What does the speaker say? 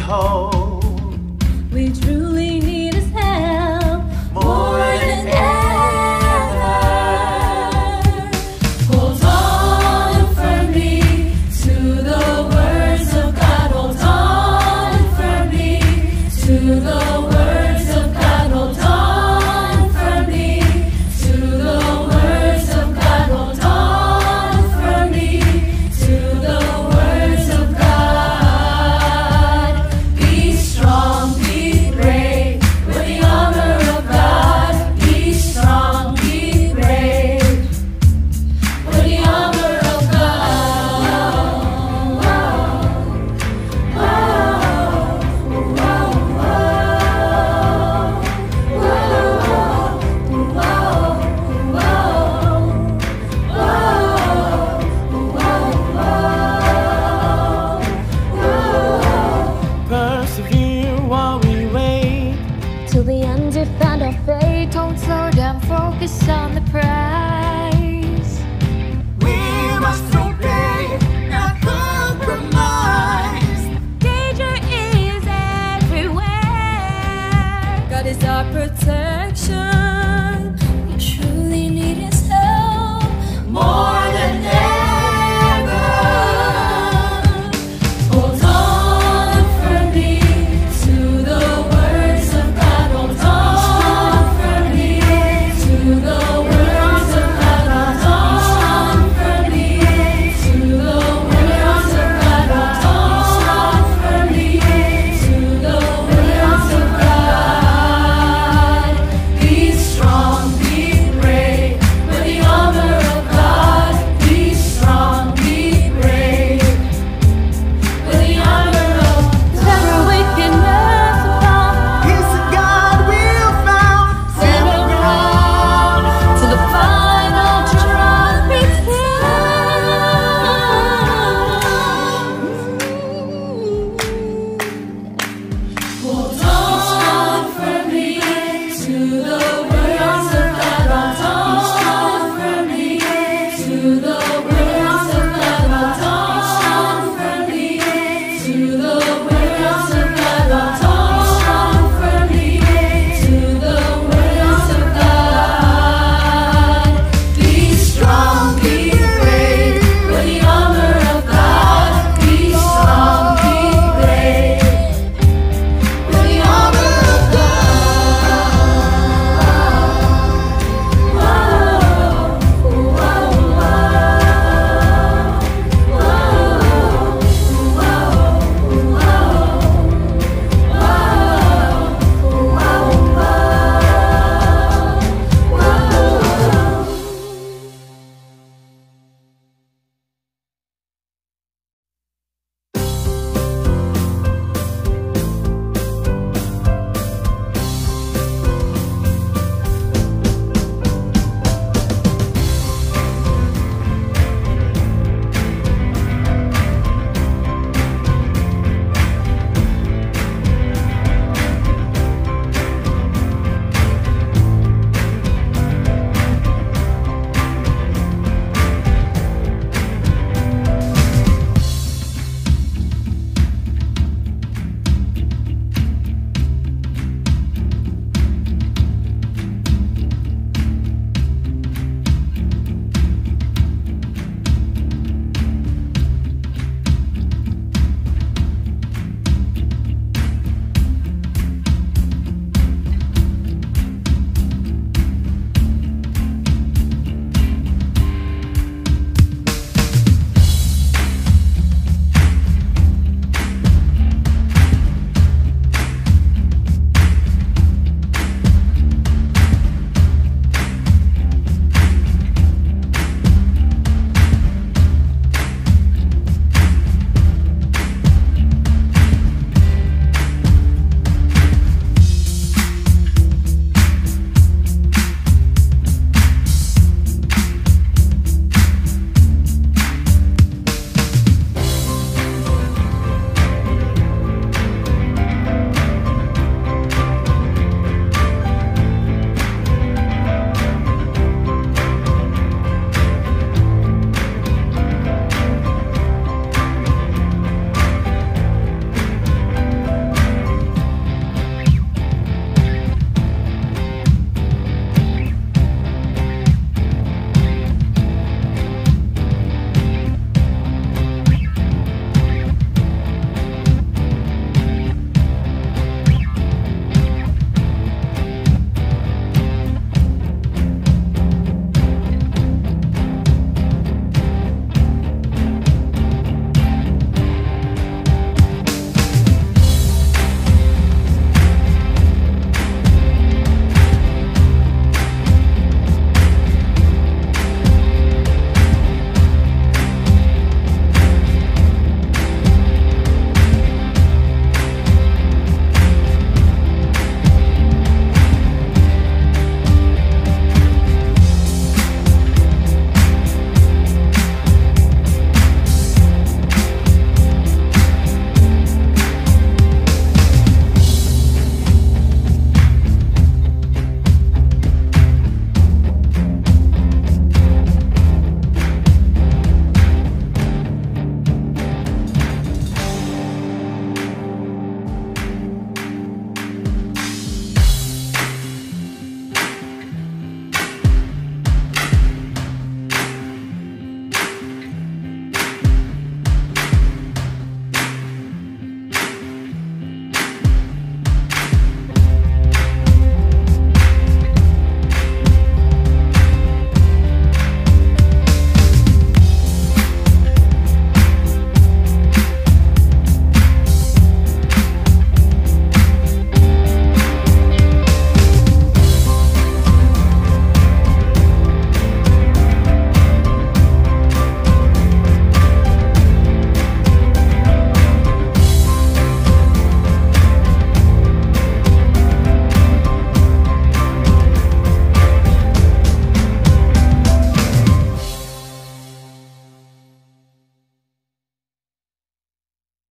home.